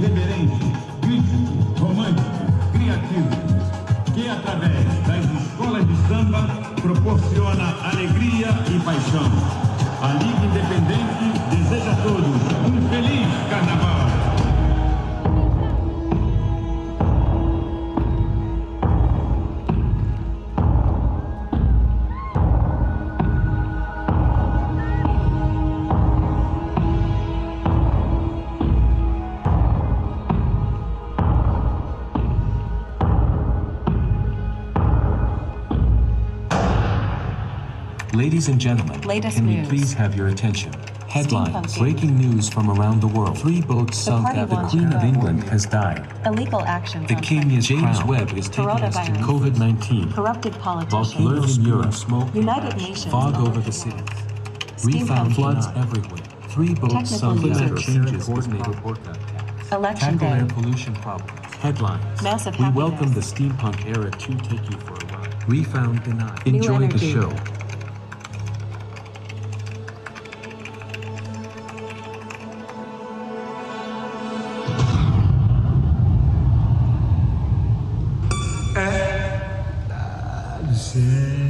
irreverente, crítico, romântico, criativo, que através das escolas de samba proporciona alegria e paixão. A Liga Independente deseja a todos um feliz Ladies and gentlemen, Latest can news. we please have your attention? Headline, breaking news from around the world. Three boats sunk after the Queen of England has died. Illegal actions The King is James crowned. Webb is taking us to COVID-19. Corrupted politicians. Volcanoes in Europe. Smoke United Nations. Fog over the city. found floods everywhere. Three boats sunk after changes coordinated Election Tackle air pollution problem. Headlines. Massive We happiness. welcome the steampunk era to take you for a ride. We found denied. Enjoy the show. see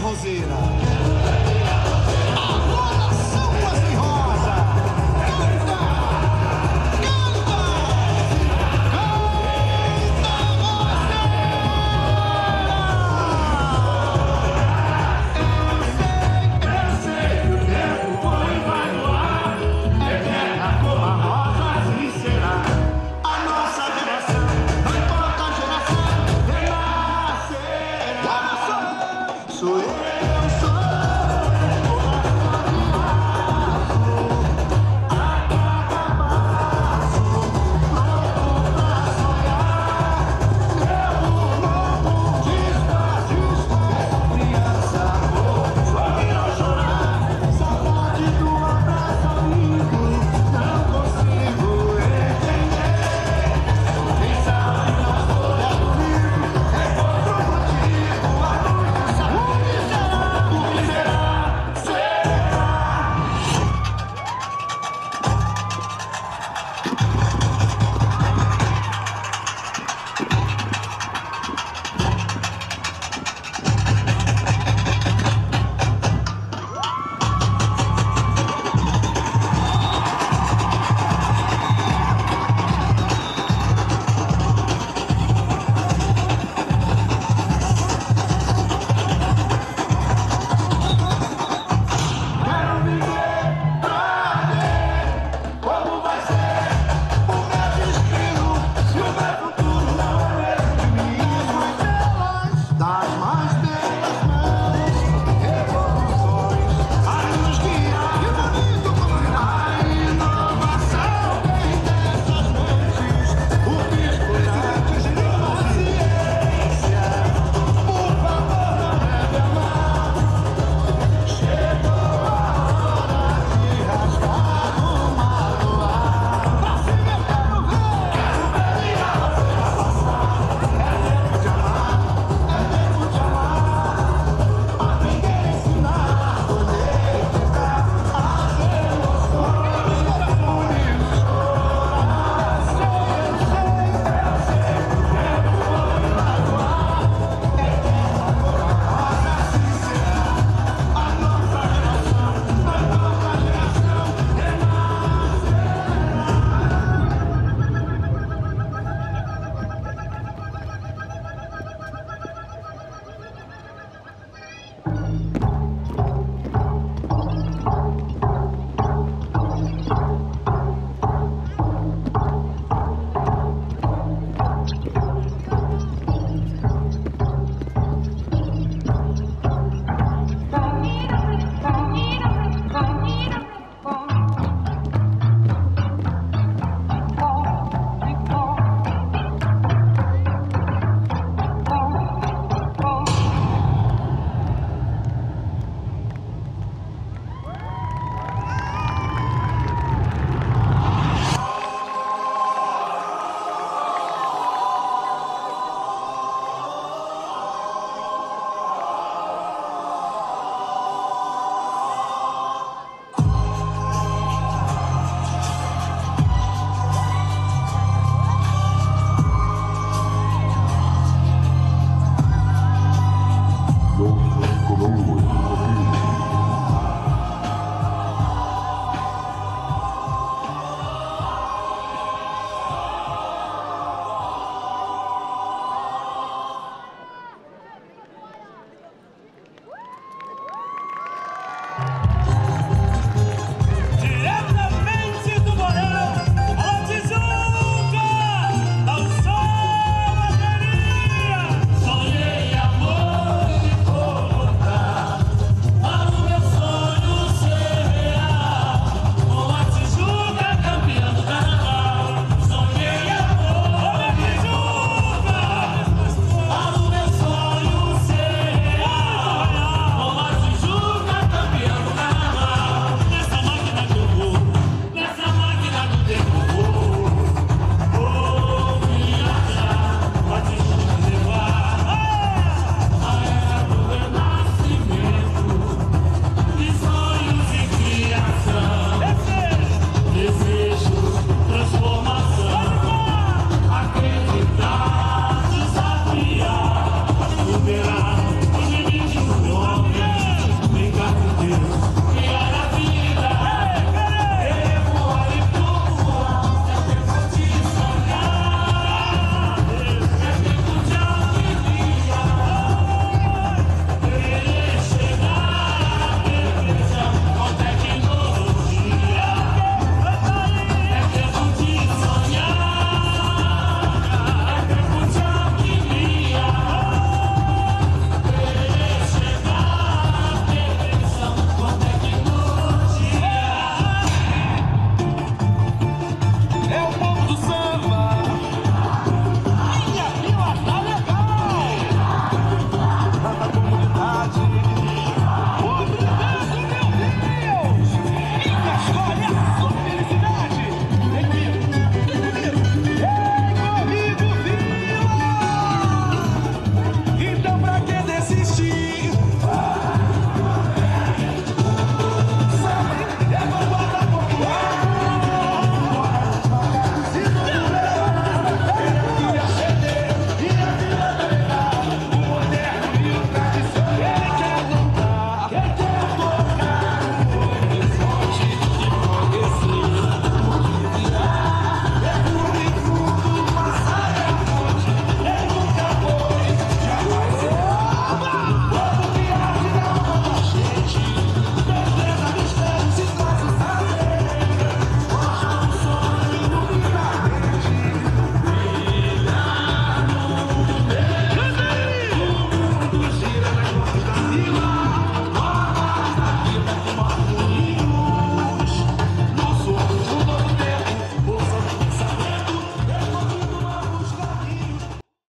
Rosina.